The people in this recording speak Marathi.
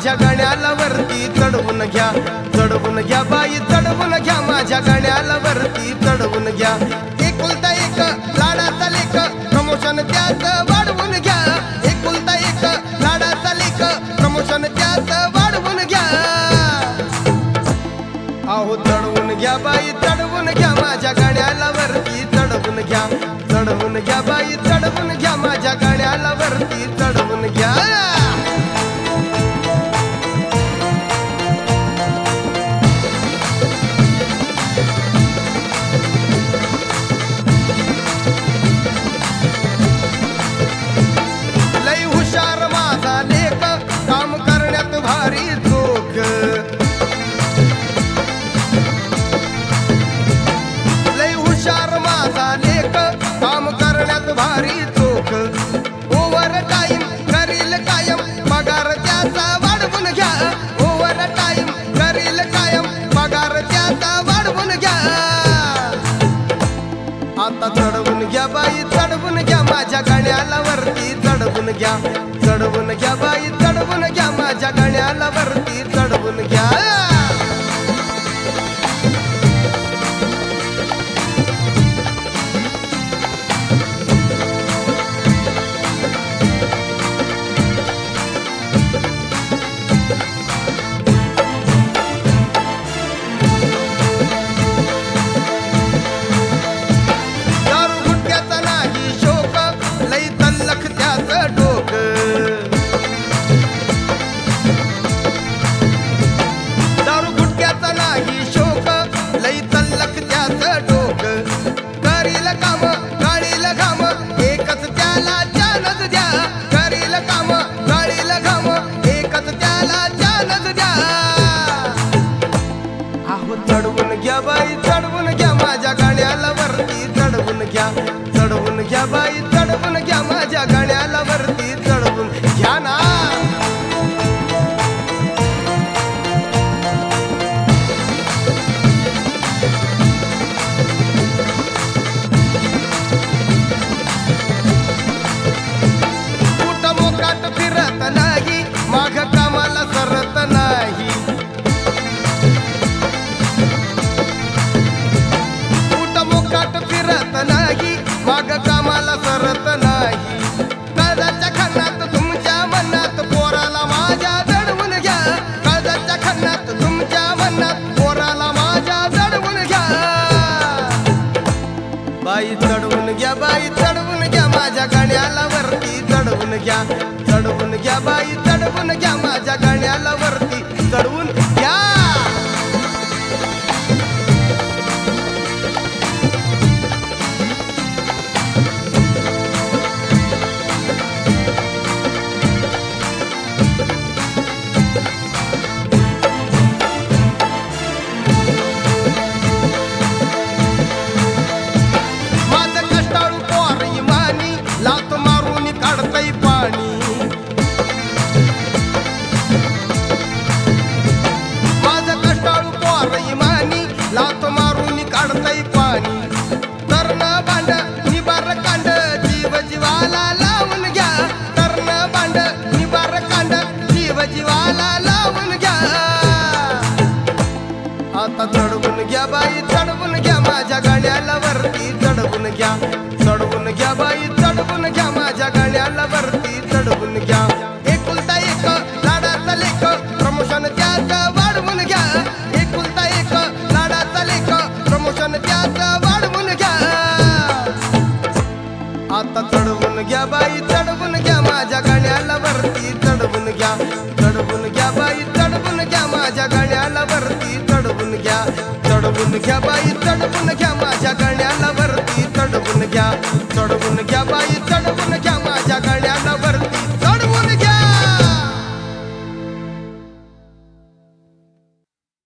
माझ्या गाण्याला वरती चढवून घ्या. चढवून घ्या बाई चढवून घ्या माझ्या गाण्याला वरती चढवून घ्या. एकुलता एक लाडाचा लेख प्रमोशन त्याच वाढवून घ्या. एकुलता एक लाडाचा लेख प्रमोशन त्याच वाढवून घ्या. अहो चढवून घ्या बाई चढवून घ्या माझ्या गाण्याला वरती चढवून घ्या. चढवून घ्या बाई चढवून घ्या माझ्या गाण्याला वरती चढ त्याचा वाढवून घ्या. ओव्हर टाईम करील कायम. पगार त्याचा वाढवून घ्या. आता चढवून घ्या बाई चढवून घ्या. माझ्या गाण्याला वरती चढवून घ्या. चढवून घ्या बाई चढवून घ्या. माझ्या गाण्याला वरती चढवून घ्या बाई चढवून घ्या. माझ्या गाण्याला वरती चढवून घ्या. चढवून घ्या बाई बाई चढवून घ्या बाई चढवून घ्या माझ्या गाण्याला वरती. चढवून घ्या चढवून घ्या बाई चढवून घ्या माझ्या गाण्या आता चढवून घ्या बाई चढवून घ्या माझ्या गाण्याला वरती चढवून घ्या. चढवून घ्या बाई चढवून घ्या माझ्या गाण्याला वरती चढवून घ्या. एकुलता एक लाडाचा लेख प्रमोशन त्याच वाढवून घ्या. एकुलता एक लाडाचा लेख प्रमोशन त्याच वाढवून घ्या. आता चढवून घ्या बाई चढवून घ्या माझ्या गाण्याला वरती चढवून घ्या. चढवून घ्या बाई चढवून घ्या माझ्या गाण्याला वरती तडवून घ्या तडवून घ्या बाई तडवून घ्या माझ्या गण्याला वरती. तडवून घ्या तडवून घ्या बाई तडवून घ्या